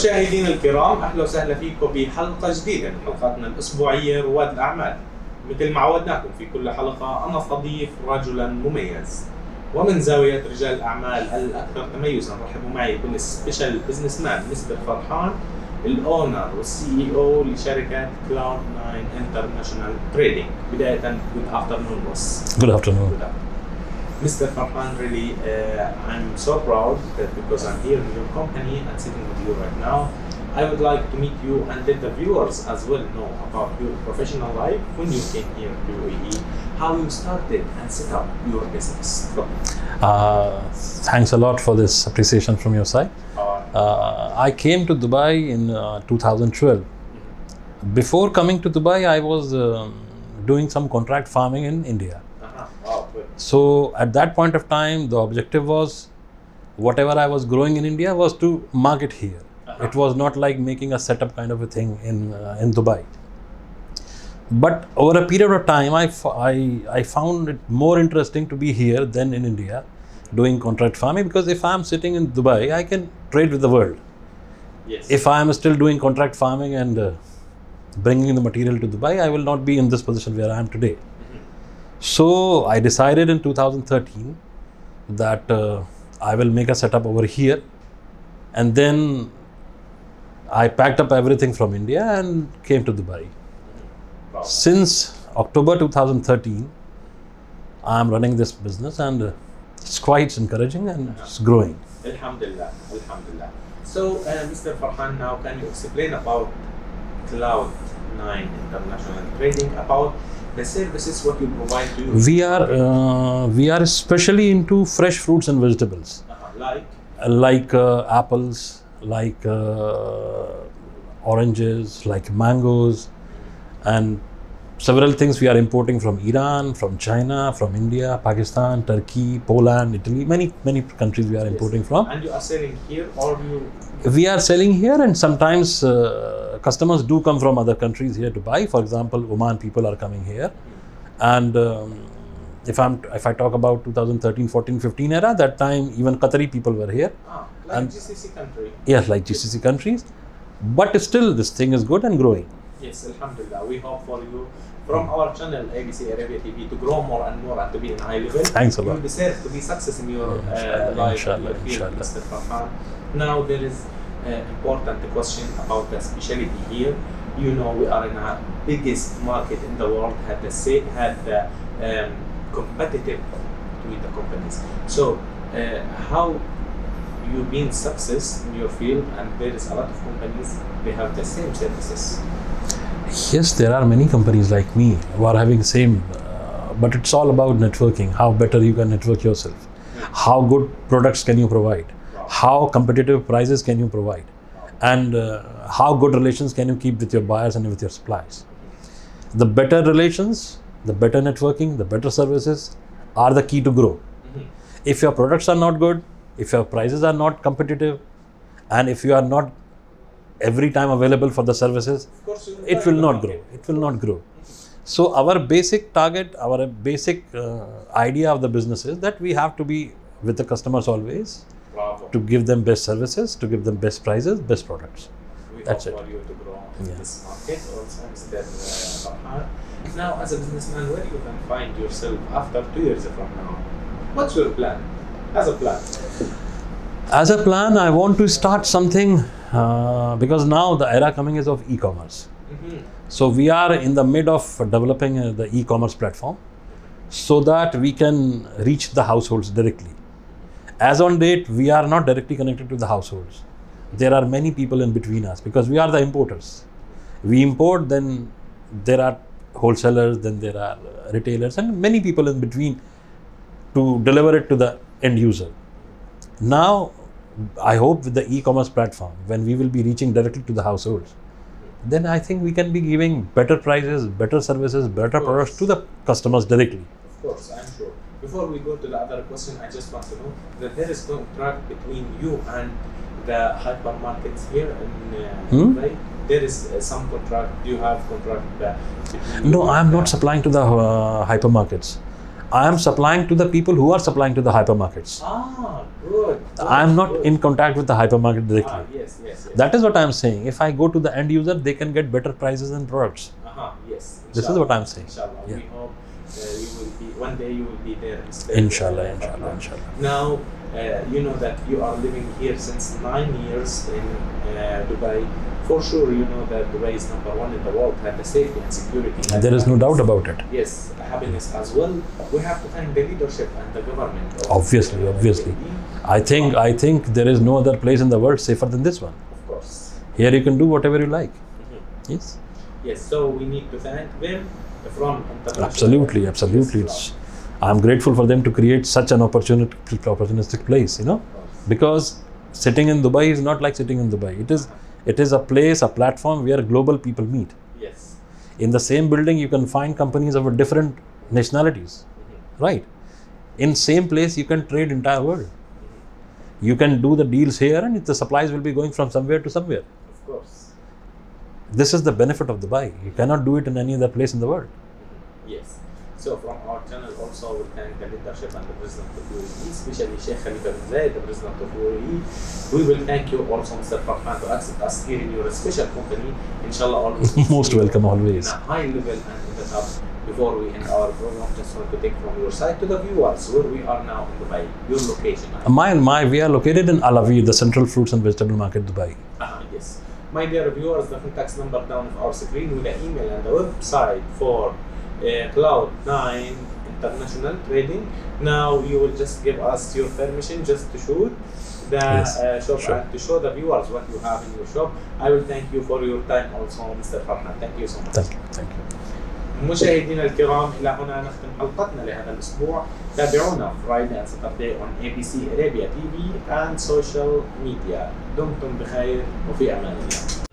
مشاهدينا الكرام أهلا وسهلا فيكم بحلقة جديدة من حلقاتنا الأسبوعية رواد الأعمال. مثل ما عودناكم في كل حلقة أنا استضيف رجلا مميز ومن زاويه رجال الأعمال الأكثر تميزا رحبوا معي بالسبيشال بزنس مان مستر فرحان الأونر والسي إي أو لشركة كلاود 9 انترناشونال تريدينج. بداية جود افترنون بوس. Good afternoon. Mr. Farhan, really, uh, I'm so proud that because I'm here in your company and sitting with you right now, I would like to meet you and let the viewers as well know about your professional life when you came here to UAE, how you started and set up your business. Uh, thanks a lot for this appreciation from your side. Uh, Uh, I came to Dubai in uh, 2012. Before coming to Dubai, I was um, doing some contract farming in India. So at that point of time, the objective was whatever I was growing in India was to market here. Uh-huh. It was not like making a setup kind of a thing in uh, in Dubai. But over a period of time, I, f- I, I found it more interesting to be here than in India doing contract farming because if I'm sitting in Dubai, I can trade with the world. Yes. If I am still doing contract farming and uh, bringing the material to Dubai, I will not be in this position where I am today. So I decided in 2013 that uh, I will make a setup over here, and then I packed up everything from India and came to Dubai. Wow. Since October 2013, I am running this business, and uh, it's quite encouraging and it's growing. Alhamdulillah, Alhamdulillah. So, uh, Mr. Farhan, now can you explain about Cloud 9 International Trading, about the services what you provide to you? We are uh, we are especially into fresh fruits and vegetables. Uh-huh. Like? like uh, apples, like uh, oranges, like mangoes, and several things we are importing from Iran, from China, from India, Pakistan, Turkey, Poland, Italy, many many countries we are importing from. And you are selling here or you We are selling here, and sometimes uh, customers do come from other countries here to buy. For example, Oman people are coming here, and um, if I'm if I talk about 2013, 14, 15 era, that time even Qatari people were here. ah, like And- GCC country? Yes, like GCC countries, but still this thing is good and growing. Yes, Alhamdulillah. We hope for you from our channel ABC Arabia TV to grow more and more and to be in high level. Thanks a lot. You deserve to be success in your uh, life, inshallah, in your field, inshallah. Mr. Farhan. Now there is an important question about the specialty here. You know we are in a biggest market in the world. Had the say had the um, competitive between the companies. So uh, how you been success in your field and there is a lot of companies they have the same services. Yes, there are many companies like me who are having same, uh, but it's all about networking. How better you can network yourself. How good products can you provide? How competitive prices can you provide? And uh, how good relations can you keep with your buyers and with your suppliers? The better relations, the better networking, the better services are the key to grow. If your products are not good, if your prices are not competitive, and if you are not every time available for the services, Of course, you it will not grow. It will not grow. So our basic target, our basic uh, idea of the business is that we have to be with the customers always Bravo. to give them best services, to give them best prices, best products. we that's it. for you to grow in Yeah. this market also, Mr. uh, Now, as a businessman, where you can find yourself after two years from now? What's your plan? As a plan. As a plan, I want to start something uh, because now the era coming is of e-commerce. Mhm. So we are in the mid of developing uh, the e-commerce platform so that we can reach the households directly. As on date, we are not directly connected to the households. There are many people in between us because we are the importers. We import, then there are wholesalers, then there are retailers, and many people in between to deliver it to the end user. Now, I hope with the e-commerce platform, when we will be reaching directly to the households, then I think we can be giving better prices, better services, better products to the customers directly. Of course, I'm sure. Before we go to the other question, I just want to know that there is contract between you and the hypermarkets here in uh, Hmm? Dubai. There is uh, some contract. Do you have contract uh, No, I am not supplying to the uh, hypermarkets. I am supplying to the people who are supplying to the hypermarkets. Ah, good. I am not good. in contact with the hypermarket Ah, directly. yes, yes, yes. That is what I am saying. If I go to the end user, they can get better prices and products. Uh-huh, yes. This is what I'm saying. Inshallah, Yeah. we hope uh, you will be one day. You will be there. Inshallah, Uh, inshallah, inshallah. Now, uh, you know that you are living here since nine years in uh, Dubai. For sure, you know that Dubai is number one in the world at the safety and security. There is no doubt about it. Yes, happiness as well. We have to thank the leadership and the government. Obviously, obviously. Of I think I think there is no other place in the world safer than this one. Of course. Here you can do whatever you like. Mhm. Yes. Yes, so we need to thank them from. Absolutely, absolutely. It's, I'm grateful for them to create such an opportunity, opportunistic place. You know, because sitting in Dubai is not like sitting in Dubai. It is, it is a place, a platform where global people meet. Yes. In the same building, you can find companies of different nationalities, Mhm. right? In same place, you can trade entire world. You can do the deals here, and the supplies will be going from somewhere to somewhere. Of course. This is the benefit of Dubai. You cannot do it in any other place in the world. Yes. So from our channel also we thank the leadership and the president of UAE, especially Sheikh Khalifa bin Zayed, the president of UAE. We will thank you also, Mr. Farhan, to accept us here in your special company. Inshallah, always. Most welcome, always. In a high level and in the top. Before we end our program, just want to take from your side to the viewers where we are now in Dubai, your location. My, my, we are located in Al Aweer, the central fruits and vegetable market, Dubai. Ah, yes. My dear viewers, the contact number down of our screen with the email and the website for uh, Cloud9 International Trading. Now you will just give us your permission just to shoot the Yes, uh, shop sure. and to show the viewers what you have in your shop. I will thank you for your time also, Mr. Farhan. Thank you so much. Thank you. Thank you. مشاهدينا الكرام إلى هنا نختم حلقتنا لهذا الأسبوع تابعونا Friday and Saturday on ABC Arabia TV and social media دمتم بخير وفي أمان الله